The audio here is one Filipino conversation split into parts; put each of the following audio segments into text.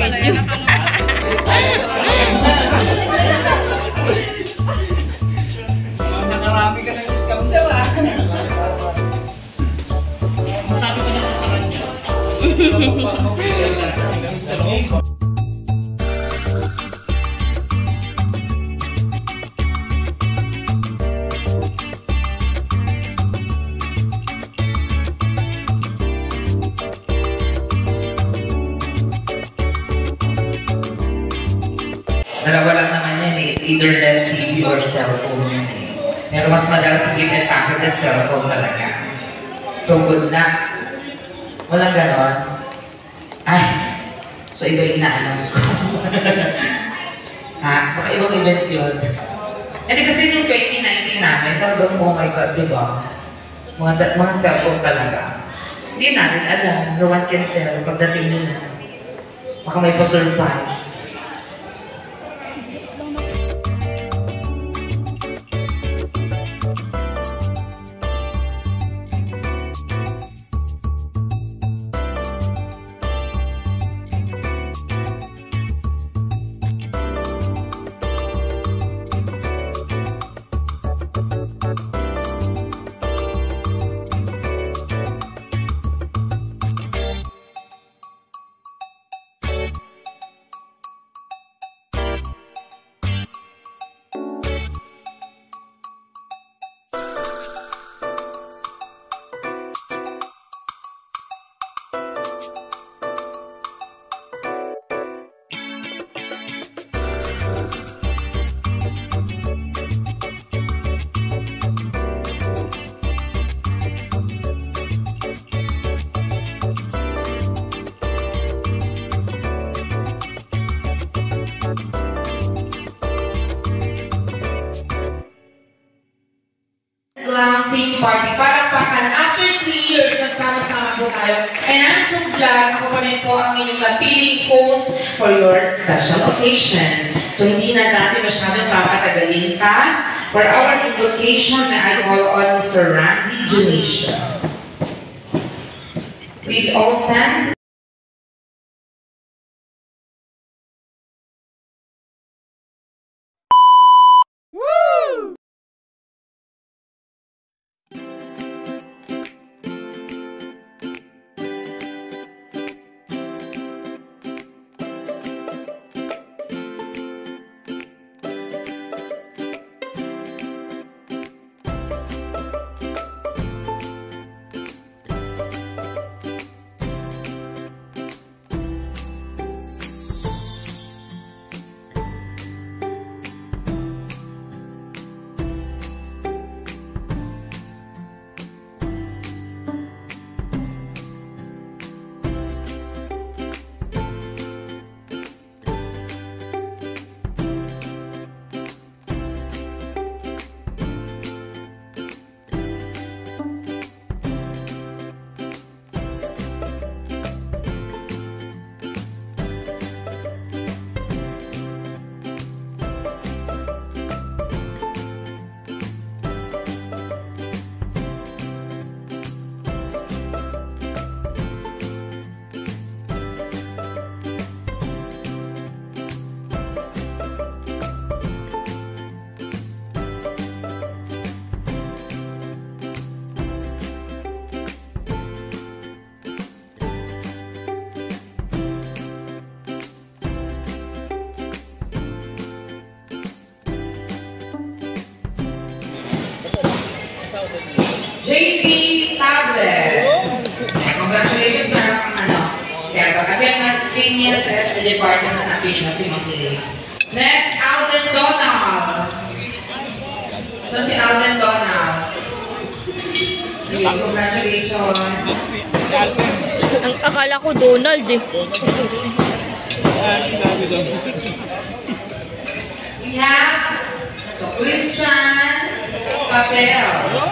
Thank you. Dalawa lang naman yan eh. It's either net TV or cellphone yan eh. Pero mas madalas ang given packages, cellphone talaga. So good luck. Walang ganon. Ay, so iba yung ina-announce ko. ha? Baka ibang event yun. Hindi kasi yung 2019 namin, talagang oh my God, di ba? Mga, mga cellphone talaga. Hindi natin alam, no one can tell pagdating nila. Baka may pa-surprise. Party. Palakpakan. After three years, nagsama-sama po tayo. And I'm so glad ako pa rin po ang inyong napiling host for your special occasion. So hindi na natin masyadong papatagalin pa. For our invocation, na I call on Mr. Randy Janisha. Please all stand. JP Tablet. Yeah, congratulations meron kang ano. Kaya kasi ang nag-senior sa department na napili na si Makili. Next, Alden Donald. So si Alden Donald. Yeah, congratulations. Ang akala ko Donald eh. We have the Christian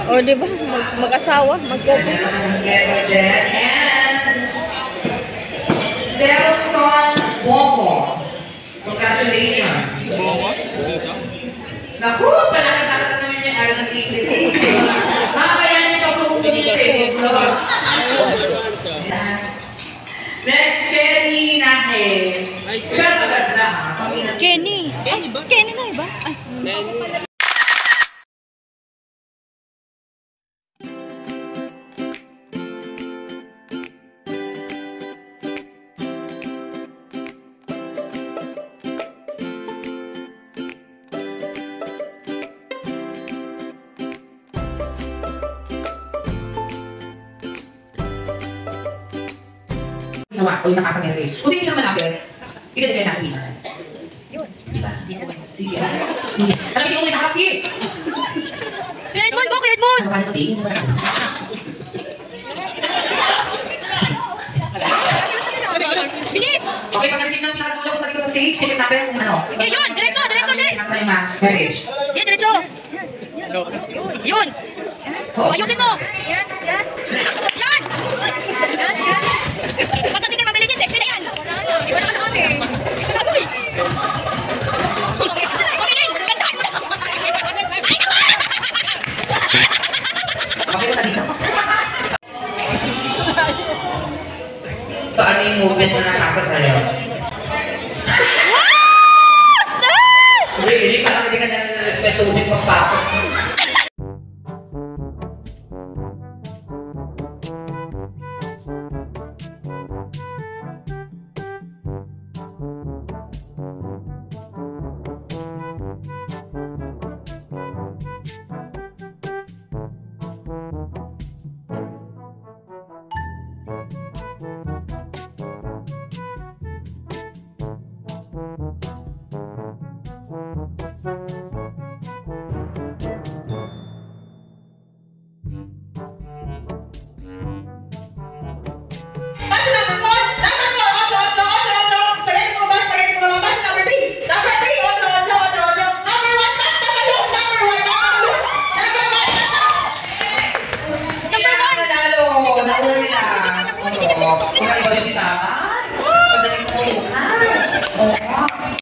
O, di ba? Mag mag-asawa, mag-couple. And Delson Bomo. Congratulations. Naku, palakad-lakad na namin yung araw ng ticket. Mamaya niyo pa po bumili ng table. Next, Kelly Nahe. Pero agad na natin. Kenny. Ay, Kenny na iba? Ay, Ginawa ko yung nakasa message. Kung sino yung malapit, i-declare natin winner. yun. Diba? Sige. Sige. Nakikita ko kayo sa hapit. Kuya Edmond, go, Kuya Edmond! Ano ka nito tingin? Bilis! Okay, pag nasin ng pinakadulo ko dito sa stage, check natin kung ano. Eh, yun! Diretso, diretso, Shay! Nasa yung message. Yan, diretso! Yun! Oh. Ayusin mo! Yan! một tháng.